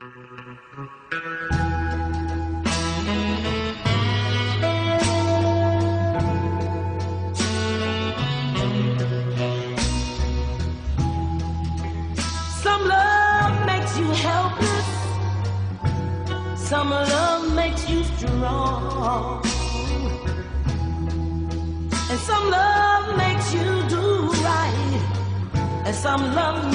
Some love makes you helpless. Some love makes you strong. And some love makes you do right. And some love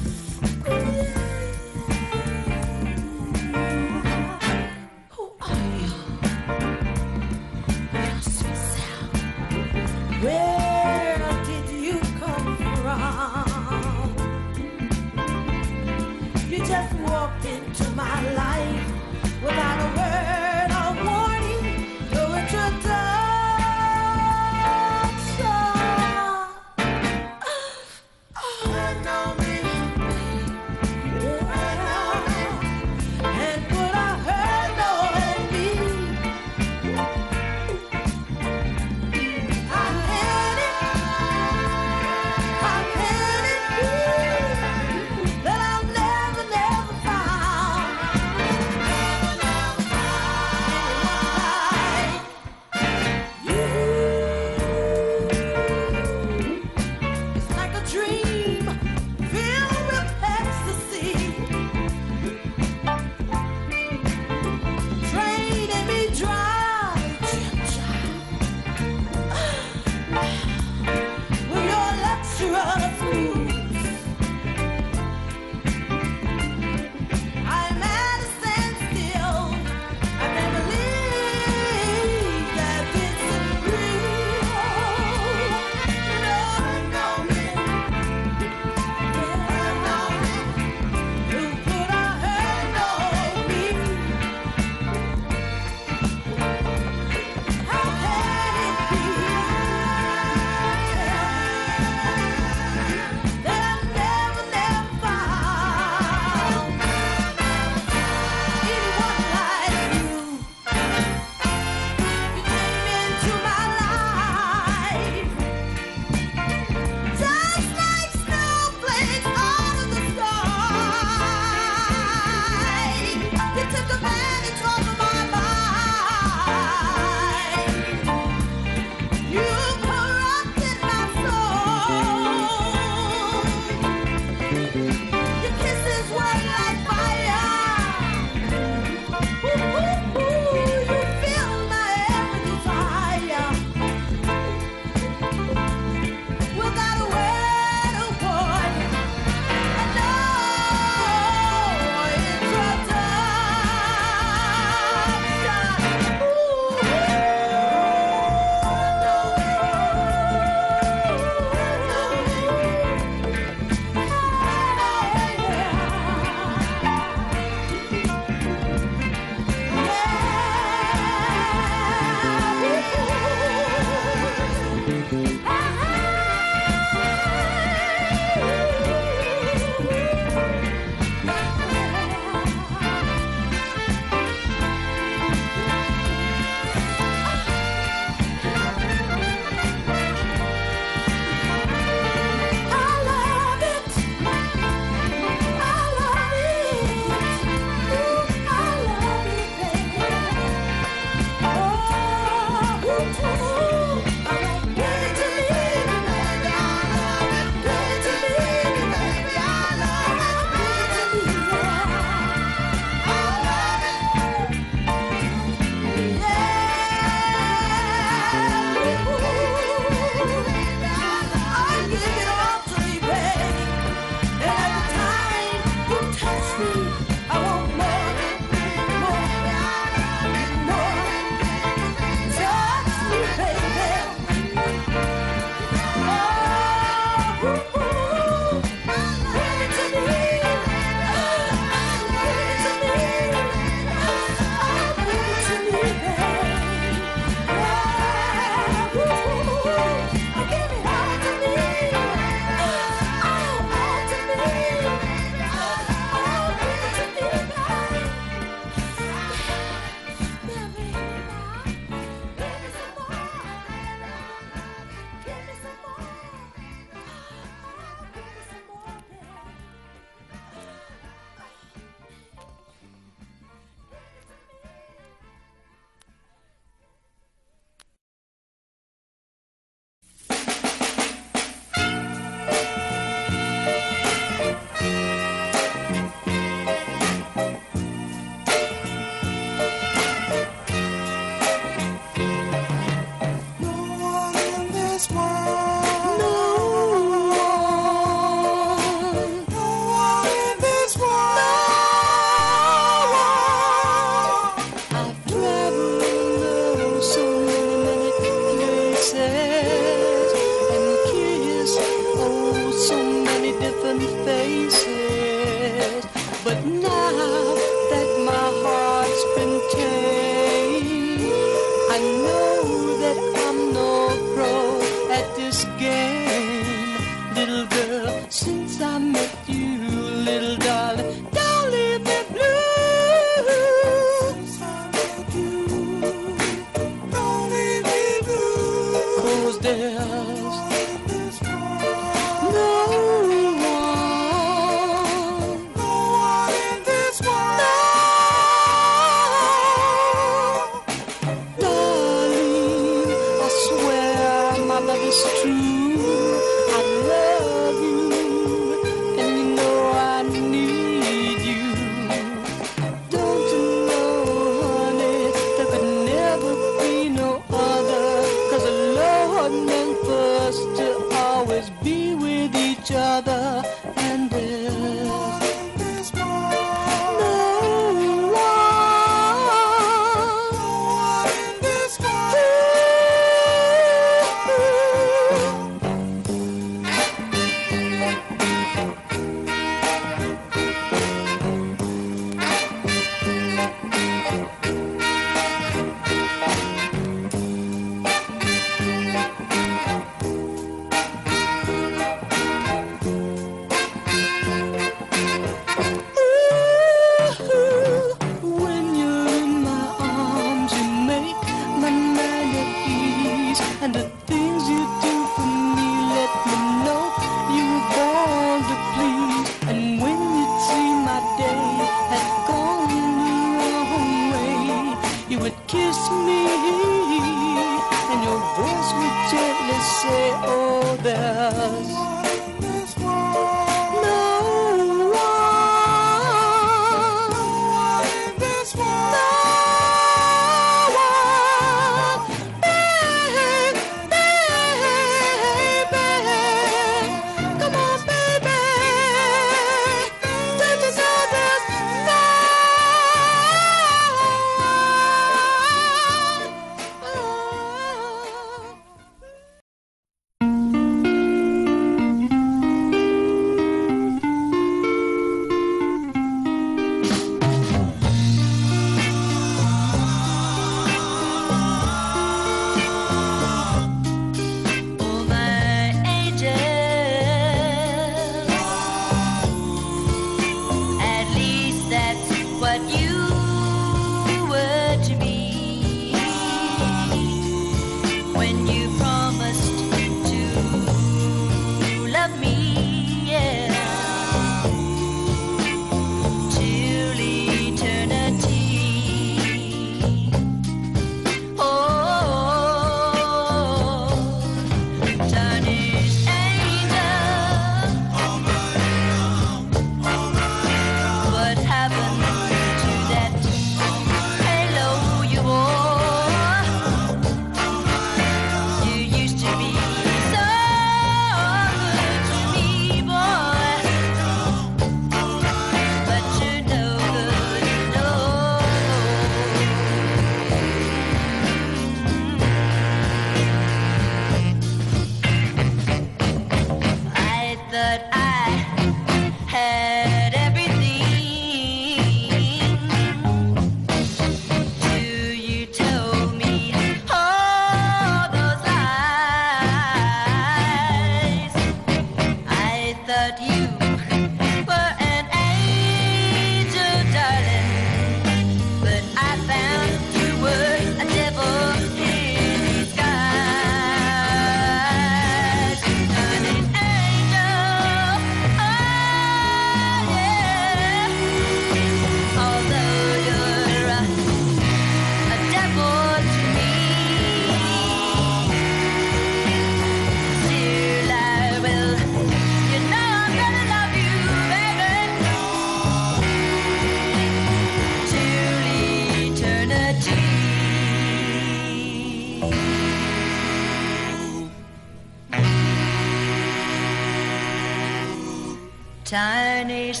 Chinese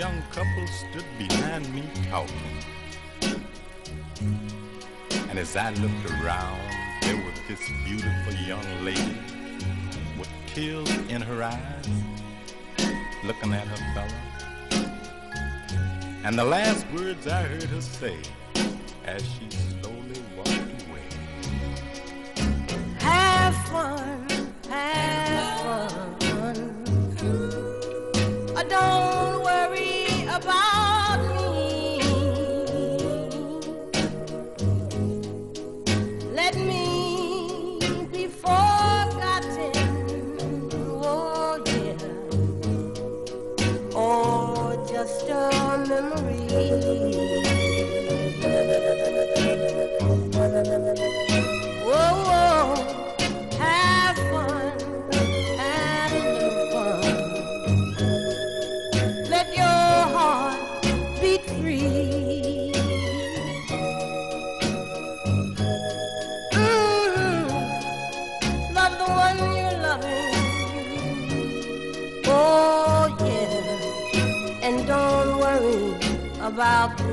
young couple stood behind me talking. And as I looked around, there was this beautiful young lady with tears in her eyes, looking at her fella. And the last words I heard her say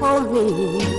ouvir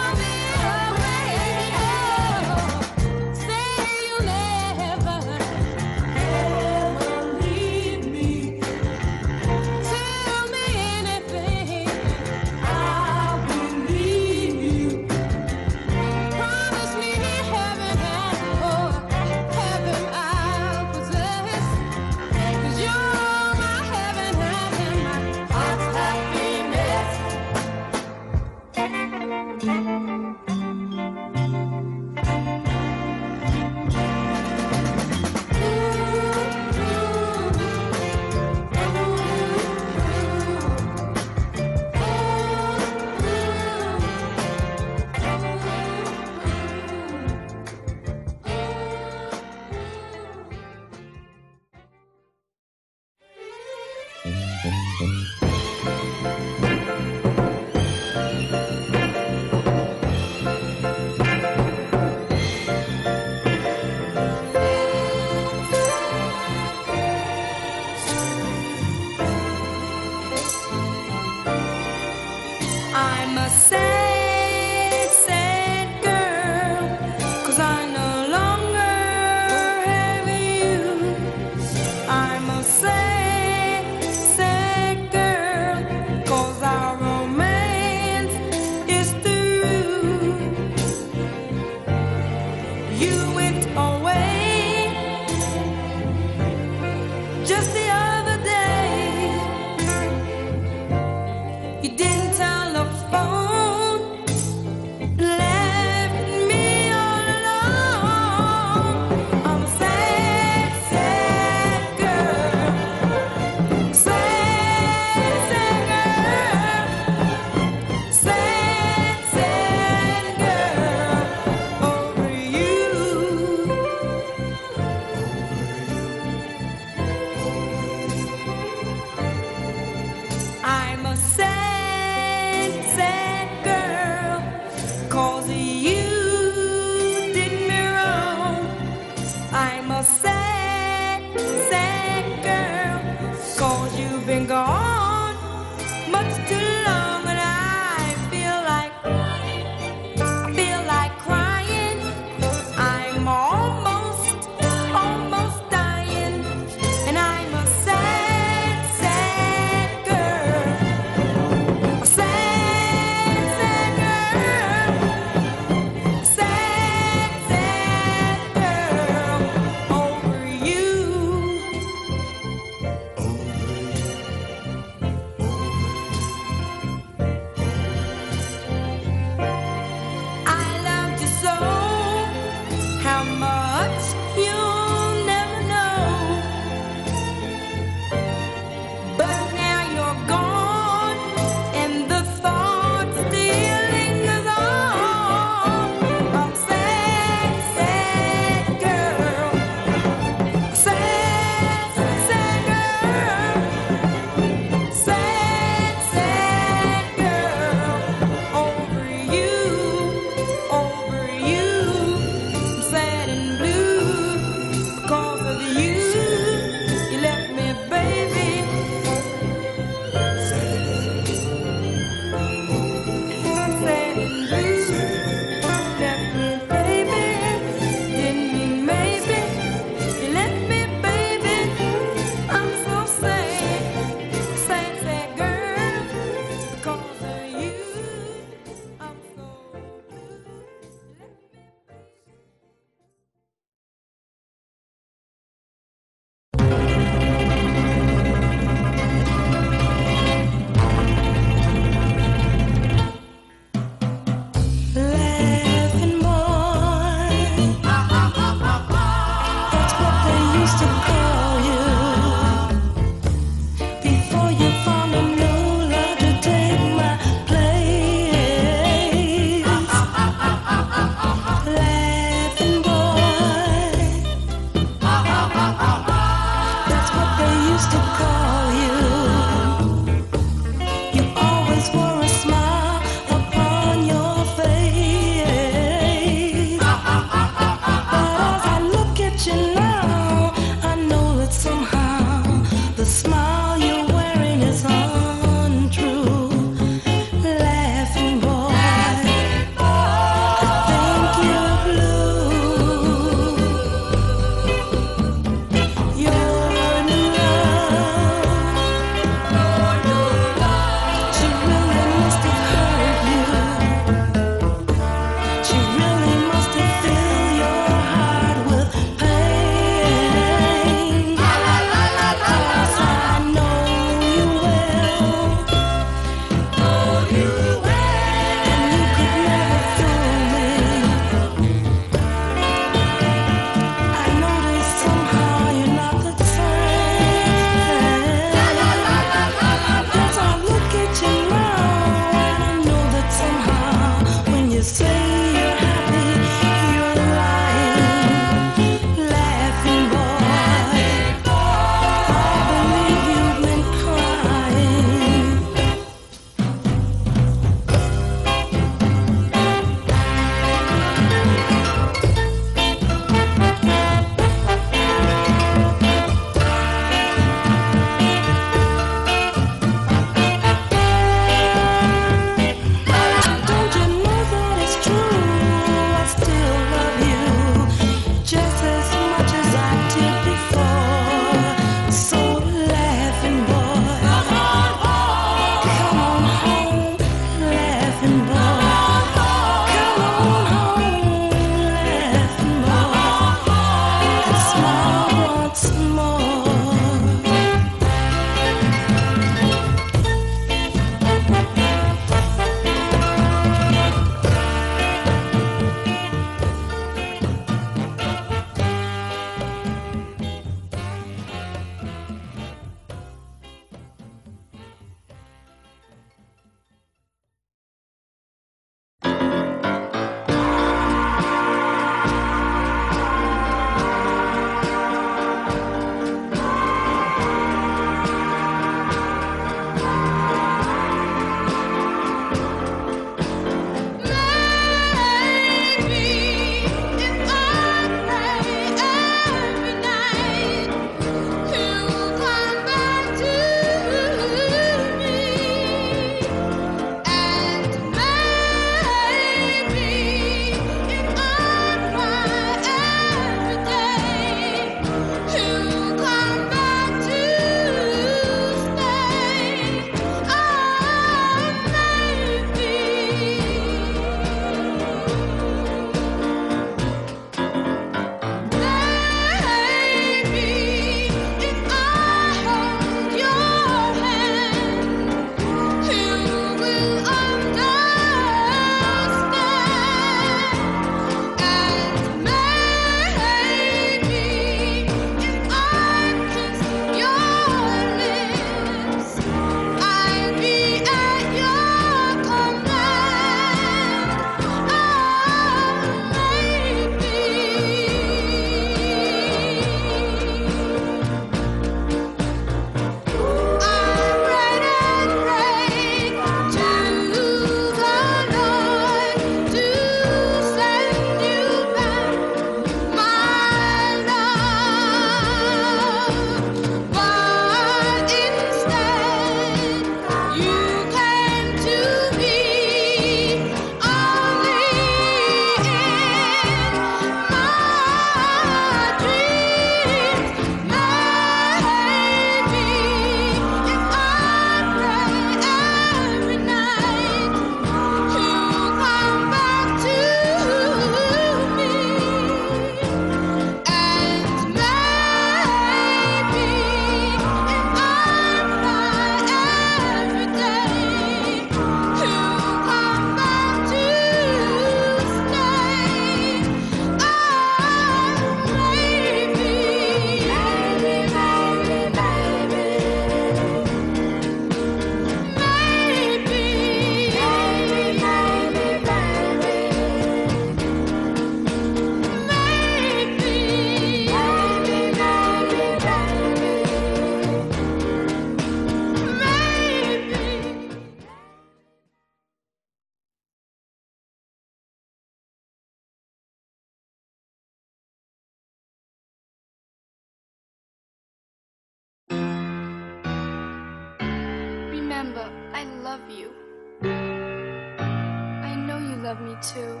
too.